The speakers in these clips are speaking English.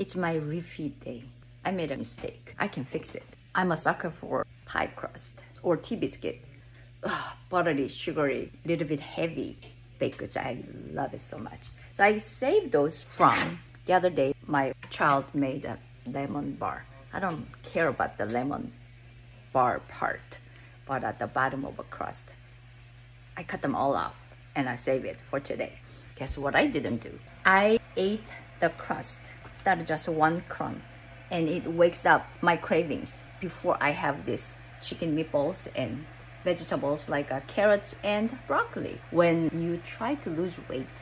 It's my refeed day. I made a mistake. I can fix it. I'm a sucker for pie crust or tea biscuit. Ugh, buttery, sugary, little bit heavy baked goods. I love it so much. So I saved those from the other day. My child made a lemon bar. I don't care about the lemon bar part, but at the bottom of a crust, I cut them all off and I save it for today. Guess what I didn't do? I ate the crust, started just one crumb, and it wakes up my cravings before I have this chicken meatballs and vegetables like uh, carrots and broccoli. When you try to lose weight,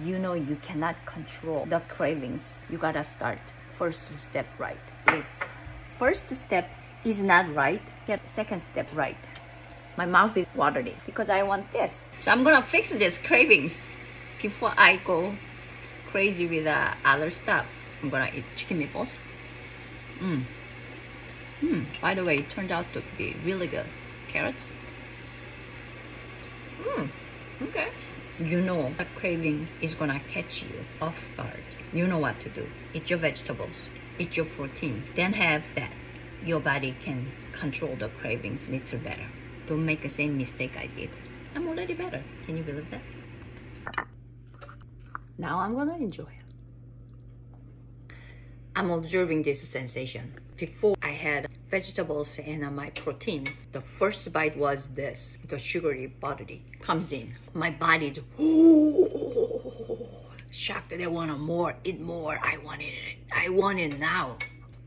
you know you cannot control the cravings. You gotta start first step right. If first step is not right, get second step right. My mouth is watery because I want this. So I'm gonna fix this cravings before I go crazy with uh, other stuff. I'm gonna eat chicken meatballs. Mmm. Hmm. By the way, it turned out to be really good. Carrots. Hmm. Okay. You know a craving is gonna catch you off guard. You know what to do. Eat your vegetables. Eat your protein. Then have that. Your body can control the cravings a little better. Don't make the same mistake I did. I'm already better. Can you believe that? Now I'm gonna enjoy it. I'm observing this sensation. Before I had vegetables and uh, my protein, the first bite was this, the sugary body comes in. My body's shocked that I want more, eat more. I want it, I want it now.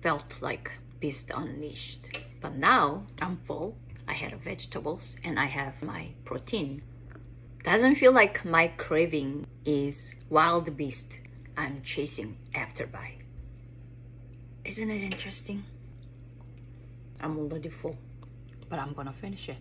Felt like beast unleashed. But now I'm full. I had vegetables and I have my protein. Doesn't feel like my craving is wild beast I'm chasing after by. Isn't it interesting? I'm already full, but I'm gonna finish it.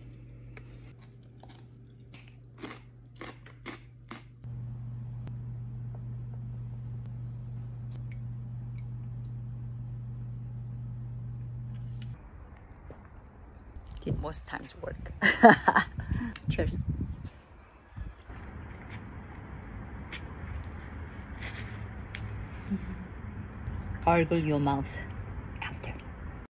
Did most times work. Cheers. Mm-hmm. Gargle your mouth